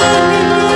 Hallelujah.